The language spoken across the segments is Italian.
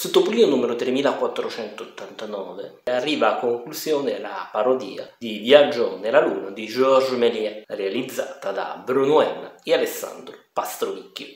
Su Topolino numero 3489 arriva a conclusione la parodia di Viaggio nella Luna di Georges Méliès, realizzata da Bruno Enna e Alessandro Pastrovicchio.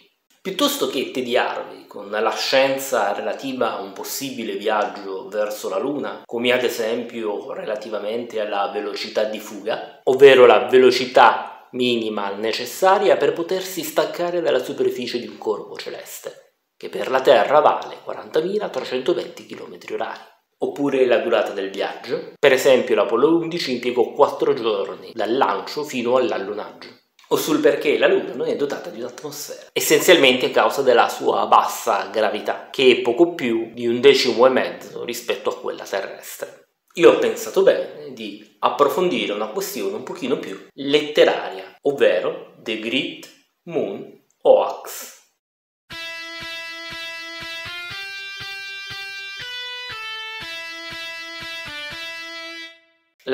Piuttosto che tediarvi con la scienza relativa a un possibile viaggio verso la Luna, come ad esempio relativamente alla velocità di fuga, ovvero la velocità minima necessaria per potersi staccare dalla superficie di un corpo celeste, che per la Terra vale 40.320 km/h. Oppure la durata del viaggio. Per esempio l'Apollo 11 impiegò 4 giorni dal lancio fino all'allunaggio o sul perché la Luna non è dotata di un'atmosfera, essenzialmente a causa della sua bassa gravità, che è poco più di un decimo e mezzo rispetto a quella terrestre. Io ho pensato bene di approfondire una questione un pochino più letteraria, ovvero The Great Moon Hoax.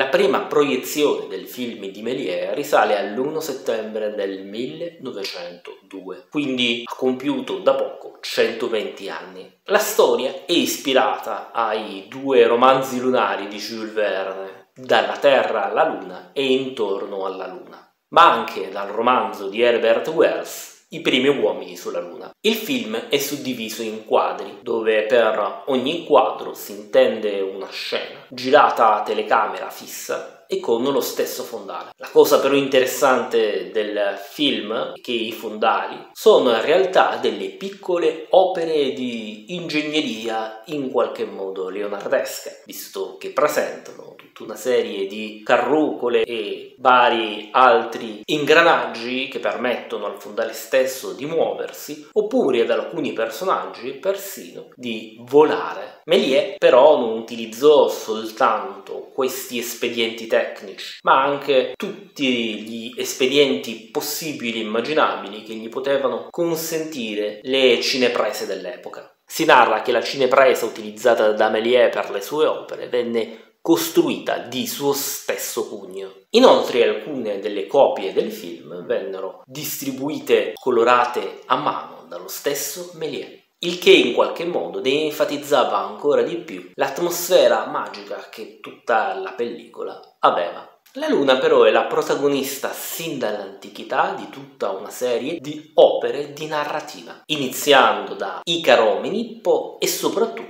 La prima proiezione del film di Méliès risale all'1 settembre del 1902, quindi ha compiuto da poco 120 anni. La storia è ispirata ai due romanzi lunari di Jules Verne, Dalla Terra alla Luna e Intorno alla Luna, ma anche dal romanzo di Herbert Wells i primi uomini sulla Luna. Il film è suddiviso in quadri, dove per ogni quadro si intende una scena, girata a telecamera fissa e con lo stesso fondale. La cosa però interessante del film è che i fondali sono in realtà delle piccole opere di ingegneria in qualche modo leonardesche, visto che presentano tutta una serie di carrucole e vari altri ingranaggi che permettono al fondale stesso di muoversi, oppure ad alcuni personaggi persino di volare. Méliès però non utilizzò soltanto questi espedienti tecnici, ma anche tutti gli espedienti possibili e immaginabili che gli potevano consentire le cineprese dell'epoca. Si narra che la cinepresa utilizzata da Méliès per le sue opere venne costruita di suo stesso pugno. Inoltre alcune delle copie del film vennero distribuite colorate a mano dallo stesso Méliès. Il che in qualche modo ne enfatizzava ancora di più l'atmosfera magica che tutta la pellicola aveva. La Luna però è la protagonista sin dall'antichità di tutta una serie di opere di narrativa, iniziando da Icaro Menippo e soprattutto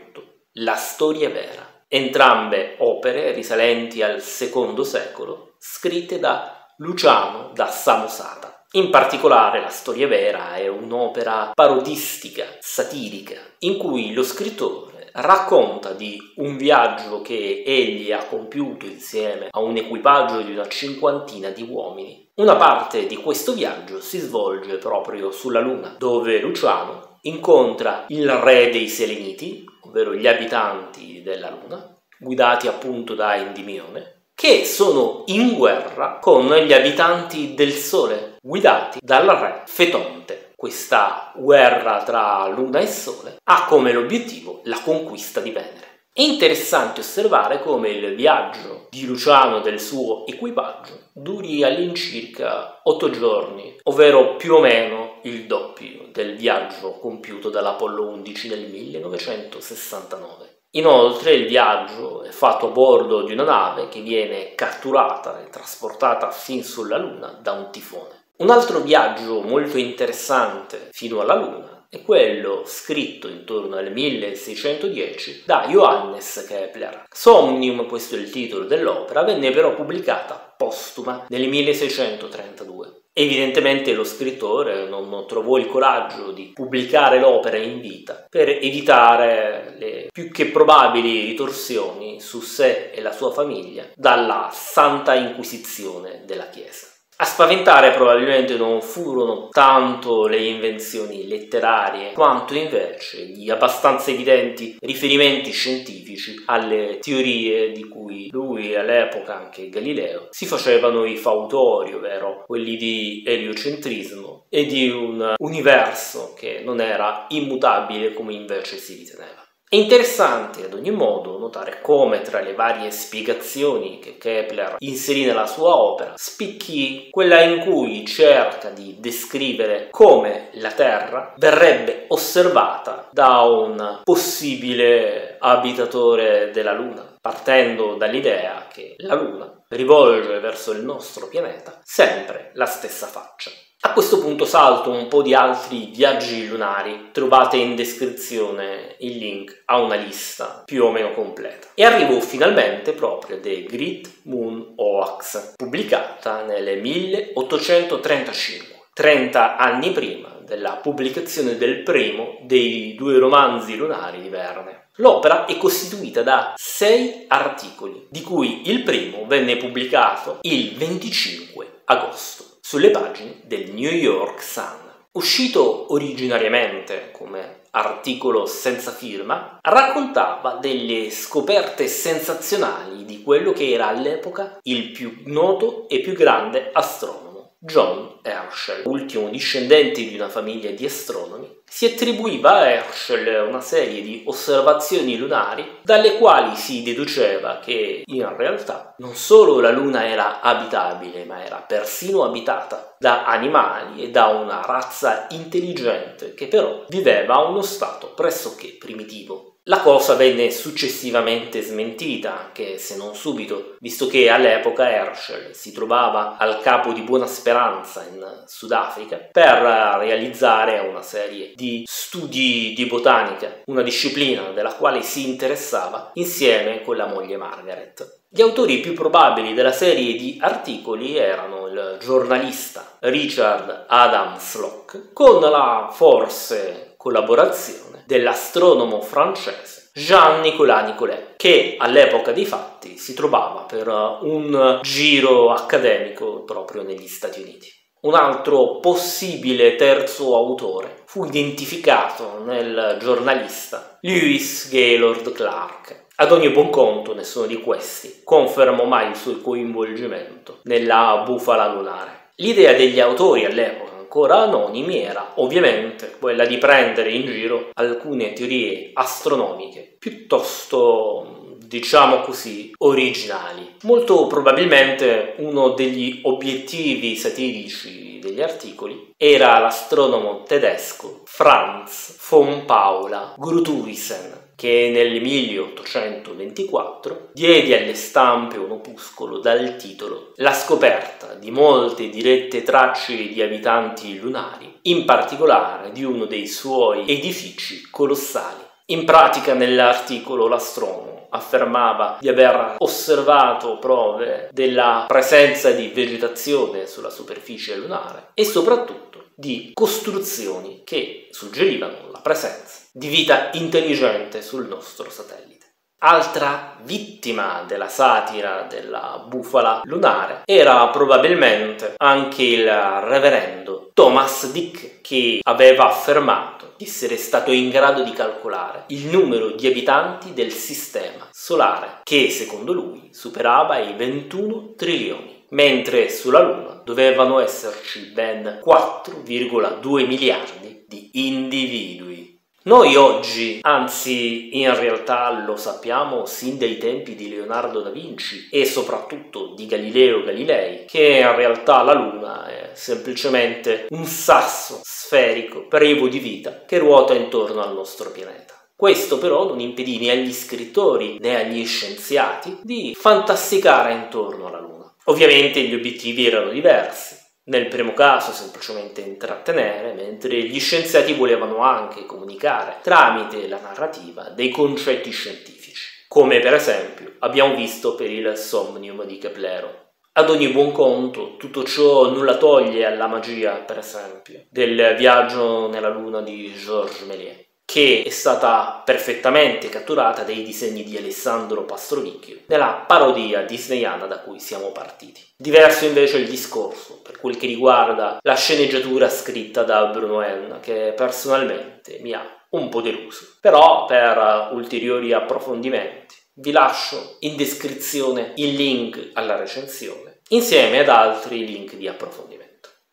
La storia vera entrambe opere risalenti al secondo secolo, scritte da Luciano da Samosata. In particolare la storia vera è un'opera parodistica, satirica, in cui lo scrittore racconta di un viaggio che egli ha compiuto insieme a un equipaggio di una cinquantina di uomini. Una parte di questo viaggio si svolge proprio sulla Luna, dove Luciano incontra il re dei Seleniti, ovvero gli abitanti della Luna, guidati appunto da Endimione, che sono in guerra con gli abitanti del Sole, guidati dal re Fetonte. Questa guerra tra Luna e Sole ha come l'obiettivo la conquista di Venere. È interessante osservare come il viaggio di Luciano e del suo equipaggio duri all'incirca 8 giorni, ovvero più o meno il doppio del viaggio compiuto dall'Apollo 11 nel 1969. Inoltre il viaggio è fatto a bordo di una nave che viene catturata e trasportata fin sulla Luna da un tifone. Un altro viaggio molto interessante fino alla Luna è quello scritto intorno al 1610 da Johannes Kepler. Somnium, questo è il titolo dell'opera, venne però pubblicata postuma nel 1632. Evidentemente lo scrittore non trovò il coraggio di pubblicare l'opera in vita per evitare le più che probabili ritorsioni su sé e la sua famiglia dalla Santa Inquisizione della Chiesa. A spaventare probabilmente non furono tanto le invenzioni letterarie quanto invece gli abbastanza evidenti riferimenti scientifici alle teorie di cui lui all'epoca anche Galileo si facevano i fautori, ovvero quelli di eliocentrismo e di un universo che non era immutabile come invece si riteneva. È interessante ad ogni modo notare come tra le varie spiegazioni che Kepler inserì nella sua opera spicchi quella in cui cerca di descrivere come la Terra verrebbe osservata da un possibile abitatore della Luna, partendo dall'idea che la Luna rivolge verso il nostro pianeta sempre la stessa faccia. A questo punto salto un po' di altri viaggi lunari, trovate in descrizione il link a una lista più o meno completa. E arrivo finalmente proprio a The Great Moon Hoax, pubblicata nel 1835, 30 anni prima della pubblicazione del primo dei due romanzi lunari di Verne. L'opera è costituita da sei articoli, di cui il primo venne pubblicato il 25 agosto sulle pagine del New York Sun. Uscito originariamente come articolo senza firma, raccontava delle scoperte sensazionali di quello che era all'epoca il più noto e più grande astronomo John Herschel, ultimo discendente di una famiglia di astronomi, si attribuiva a Herschel una serie di osservazioni lunari dalle quali si deduceva che in realtà non solo la Luna era abitabile, ma era persino abitata da animali e da una razza intelligente che però viveva a uno stato pressoché primitivo. La cosa venne successivamente smentita, anche se non subito, visto che all'epoca Herschel si trovava al capo di Buona Speranza in Sudafrica per realizzare una serie di studi di botanica, una disciplina della quale si interessava insieme con la moglie Margaret. Gli autori più probabili della serie di articoli erano il giornalista Richard Adams Locke con la forse collaborazione dell'astronomo francese Jean-Nicolas Nicolet, che all'epoca dei fatti si trovava per un giro accademico proprio negli Stati Uniti. Un altro possibile terzo autore fu identificato nel giornalista Lewis Gaylord Clark. Ad ogni buon conto, nessuno di questi confermò mai il suo coinvolgimento nella bufala lunare. L'idea degli autori all'epoca ancora anonimi era ovviamente quella di prendere in giro alcune teorie astronomiche piuttosto diciamo così, originali. Molto probabilmente uno degli obiettivi satirici degli articoli era l'astronomo tedesco Franz von Paula Grothuisen, che nel 1824 diede alle stampe un opuscolo dal titolo La scoperta di molte dirette tracce di abitanti lunari, in particolare di uno dei suoi edifici colossali. In pratica nell'articolo l'astronomo affermava di aver osservato prove della presenza di vegetazione sulla superficie lunare e soprattutto di costruzioni che suggerivano la presenza di vita intelligente sul nostro satellite. Altra vittima della satira della bufala lunare era probabilmente anche il reverendo Thomas Dick che aveva affermato di essere stato in grado di calcolare il numero di abitanti del sistema solare che secondo lui superava i 21 trilioni, mentre sulla Luna dovevano esserci ben 4,2 miliardi di individui. Noi oggi, anzi in realtà lo sappiamo sin dai tempi di Leonardo da Vinci e soprattutto di Galileo Galilei, che in realtà la Luna è semplicemente un sasso sferico privo di vita che ruota intorno al nostro pianeta. Questo però non impedì né agli scrittori né agli scienziati di fantasticare intorno alla Luna. Ovviamente gli obiettivi erano diversi. Nel primo caso semplicemente intrattenere, mentre gli scienziati volevano anche comunicare tramite la narrativa dei concetti scientifici, come per esempio abbiamo visto per il Somnium di Keplero. Ad ogni buon conto, tutto ciò nulla toglie alla magia, per esempio, del viaggio nella luna di Georges Méliès che è stata perfettamente catturata dai disegni di Alessandro Pastrovicchio nella parodia disneyana da cui siamo partiti. Diverso invece il discorso per quel che riguarda la sceneggiatura scritta da Bruno Enna, che personalmente mi ha un po' deluso. Però per ulteriori approfondimenti vi lascio in descrizione il link alla recensione insieme ad altri link di approfondimento.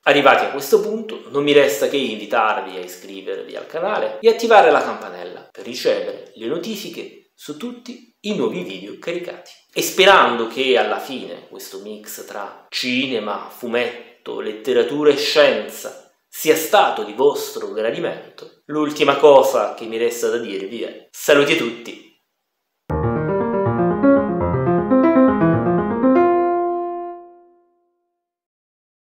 Arrivati a questo punto non mi resta che invitarvi a iscrivervi al canale e attivare la campanella per ricevere le notifiche su tutti i nuovi video caricati. E sperando che alla fine questo mix tra cinema, fumetto, letteratura e scienza sia stato di vostro gradimento, l'ultima cosa che mi resta da dirvi è saluti a tutti